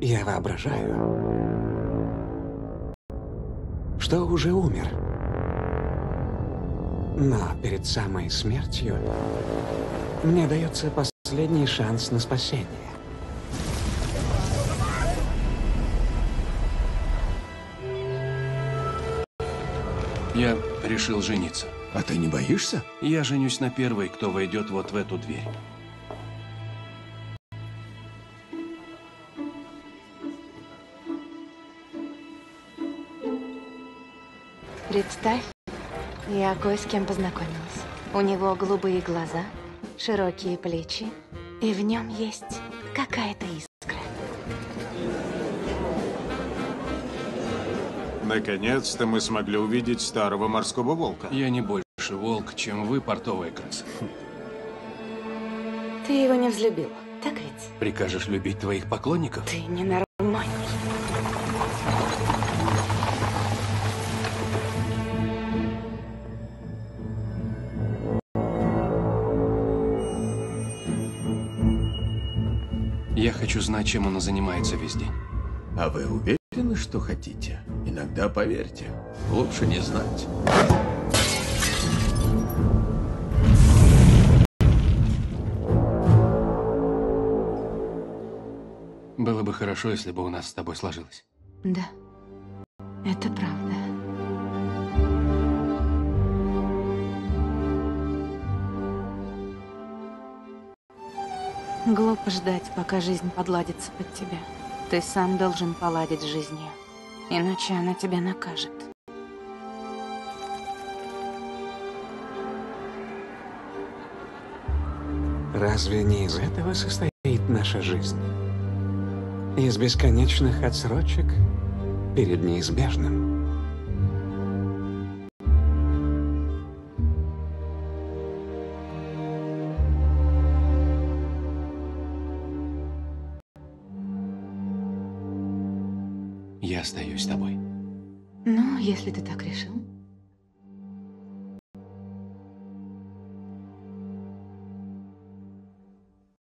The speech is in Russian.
Я воображаю, что уже умер. Но перед самой смертью мне дается последний шанс на спасение. Я решил жениться. А ты не боишься? Я женюсь на первой, кто войдет вот в эту дверь. Представь, я кое с кем познакомилась. У него голубые глаза, широкие плечи, и в нем есть какая-то искра. Наконец-то мы смогли увидеть старого морского волка. Я не больше волк, чем вы, портовая крыса. Ты его не взлюбил, так ведь? Прикажешь любить твоих поклонников? Ты ненормальный. Я хочу знать, чем она занимается весь день. А вы уверены, что хотите? Иногда поверьте, лучше не знать. Было бы хорошо, если бы у нас с тобой сложилось. Да, это правда. Глупо ждать, пока жизнь подладится под тебя. Ты сам должен поладить жизнью, иначе она тебя накажет. Разве не из этого состоит наша жизнь? Из бесконечных отсрочек перед неизбежным. Я остаюсь с тобой. Ну, если ты так решил.